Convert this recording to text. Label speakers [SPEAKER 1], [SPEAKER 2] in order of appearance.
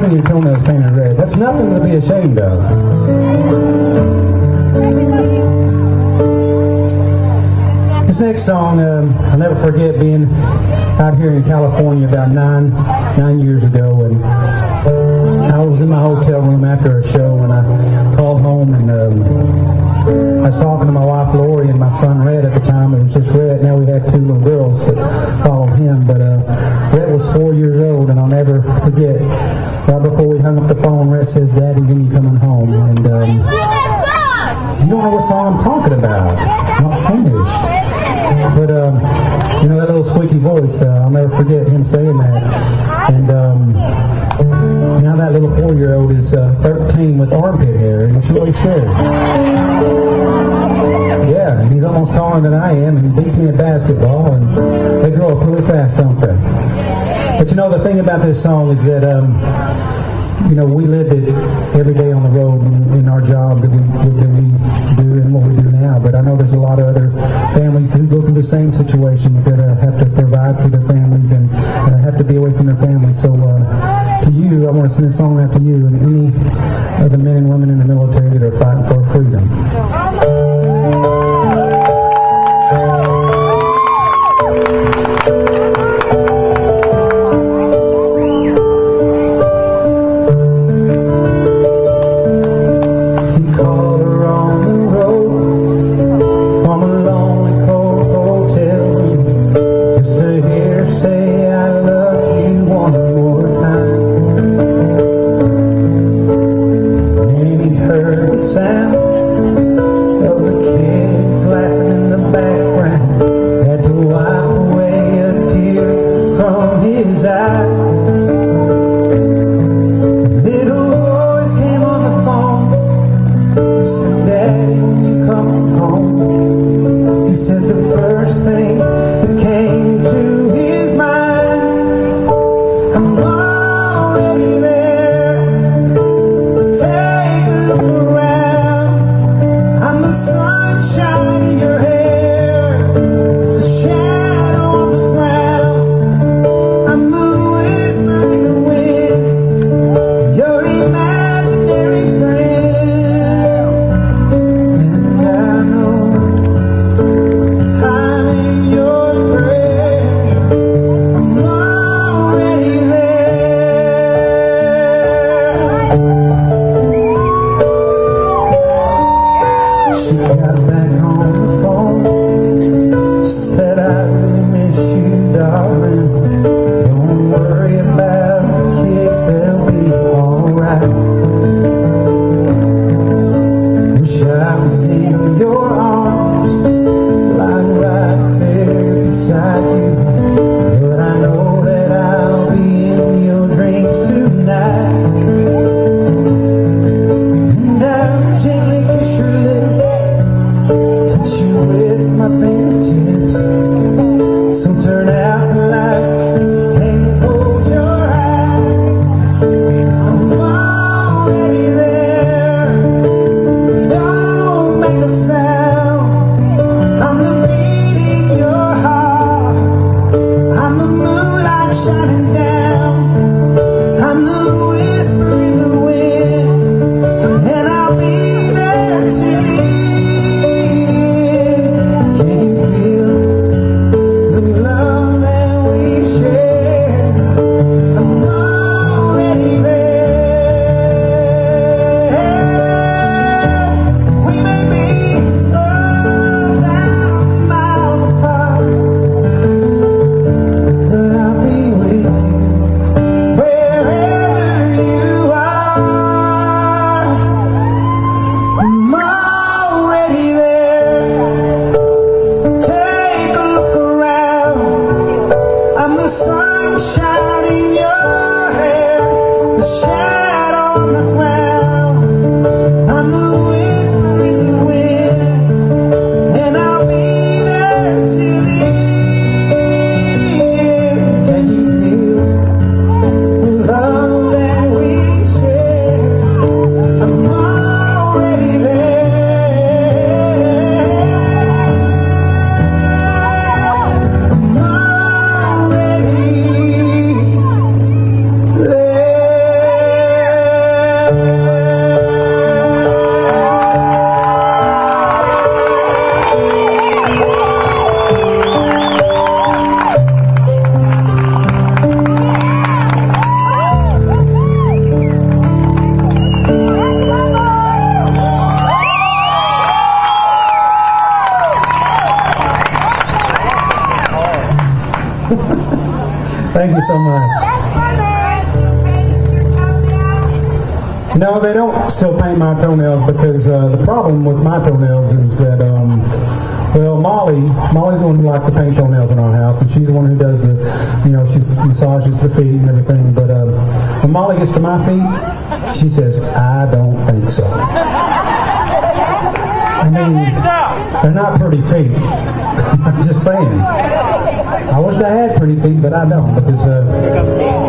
[SPEAKER 1] having your toenails painted red. That's nothing to be ashamed of. This next song, um, I'll never forget being out here in California about nine nine years ago, and I was in my hotel room after a show, and I called home, and um, I was talking to my wife Lori and my son Rhett at the time. It was just Rhett. Now we have two little girls that followed him, but uh, four years old, and I'll never forget. Right before we hung up the phone, Rhett says, "Daddy, when you coming home?" And um, you don't know what song I'm talking about. Not finished. But um, you know that little squeaky voice. Uh, I'll never forget him saying that. And um, now that little four-year-old is uh, 13 with armpit hair, and he's really scared. Yeah, and he's almost taller than I am, and he beats me at basketball, and they grow up really fast, don't they? But you know the thing about this song is that. Um, you know, we lived it every day on the road in, our job that we, that we do and what we do now. But I know there's a lot of other families who go through the same situation that uh, have to provide for their families and uh, have to be away from their families. So uh, to you, I want to send a song out to you and any of the men and women in the military that are fighting for freedom. your eyes. Thank you so much. No, they don't still paint my toenails because uh, the problem with my toenails is that, um, well, Molly, Molly's the one who likes to paint toenails in our house, and she's the one who does the, you know, she massages the feet and everything. But uh, when Molly gets to my feet, she says, "I don't think so." I mean, they're not pretty feet. I'm just saying. I wish I had pretty feet, but I don't because uh,